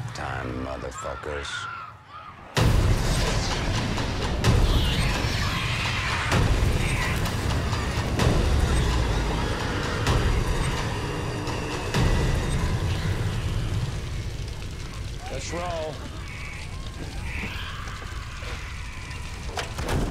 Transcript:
nap time, motherfuckers. Let's roll.